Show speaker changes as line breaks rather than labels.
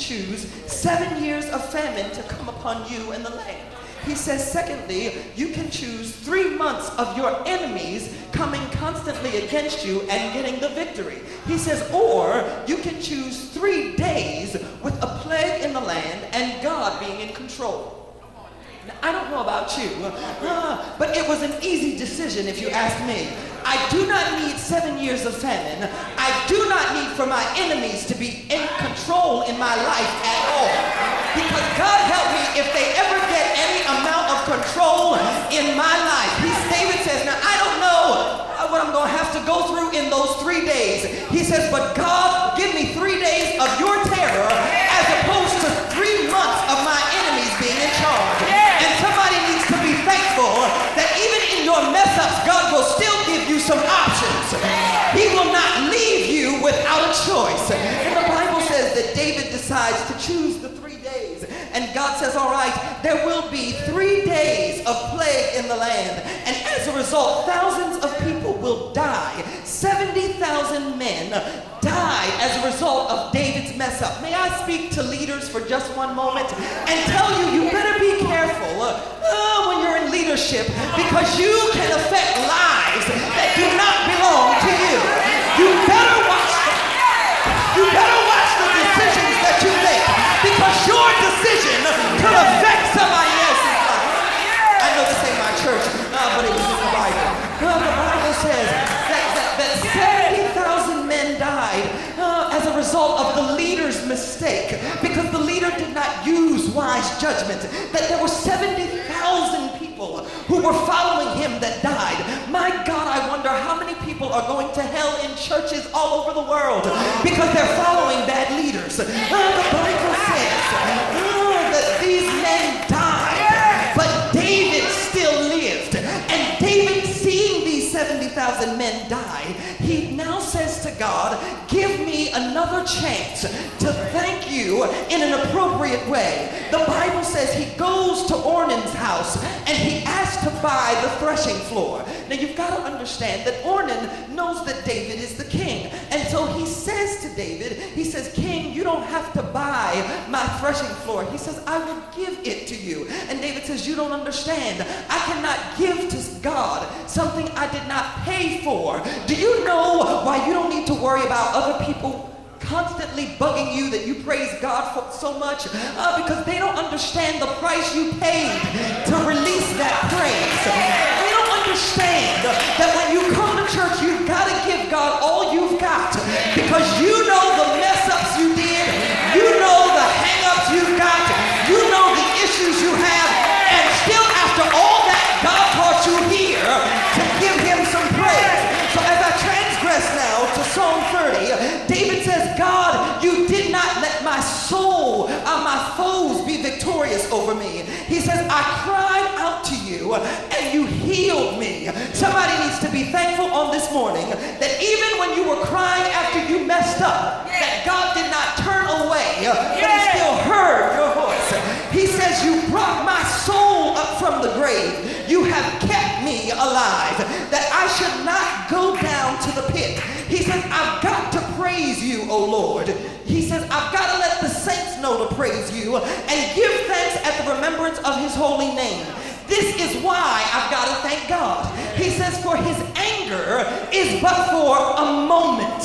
choose seven years of famine to come upon you and the land. He says, secondly, you can choose three months of your enemies coming constantly against you and getting the victory. He says, or you can choose three days with a plague in the land and God being in control. I don't know about you, but it was an easy decision if you ask me. I do not need seven years of famine. I do not need for my enemies to be in control in my life at all. Because God help me if they ever get any amount of control in my life. He's, David says, now I don't know what I'm going to have to go through in those three days. He says, but God, give me three days of your terror as opposed to three months of my enemies being in charge. And somebody needs to be thankful that even in your mess ups, God will still give you some options. Choice. And the Bible says that David decides to choose the three days. And God says, all right, there will be three days of plague in the land. And as a result, thousands of people will die. 70,000 men die as a result of David's mess up. May I speak to leaders for just one moment and tell you, you better be careful uh, when you're in leadership because you can affect lives mistake because the leader did not use wise judgment. That there were 70,000 people who were following him that died. My God, I wonder how many people are going to hell in churches all over the world because they're following bad leaders. Uh, the Bible says uh, that these men died, but David still lived. And David, seeing these 70,000 men die, he now says to God, Give me another chance to thank you in an appropriate way. The Bible says he goes to Ornan's house and he asks to buy the threshing floor. Now you've got to understand that Ornan knows that David is the king. And so he David, he says, King, you don't have to buy my threshing floor. He says, I will give it to you. And David says, You don't understand. I cannot give to God something I did not pay for. Do you know why you don't need to worry about other people constantly bugging you that you praise God for so much? Uh, because they don't understand the price you paid to release that praise. They don't understand that when you because you know the mess ups you did, you know the hang ups you've got, you know the issues you have, and still after all that, God brought you here to give him some praise. So as I transgress now to Psalm 30, David says, God, you did not let my soul, uh, my foes be victorious over me. He says, I cried out to you and you healed me. Somebody needs to be thankful on this morning that even when you were crying after messed up, that God did not turn away, but he still heard your voice. He says, you brought my soul up from the grave. You have kept me alive, that I should not go down to the pit. He says, I've got to praise you, O Lord. He says, I've got to let the saints know to praise you and give thanks at the remembrance of his holy name. This is why I've got to thank God. He says, for his anger is but for a moment.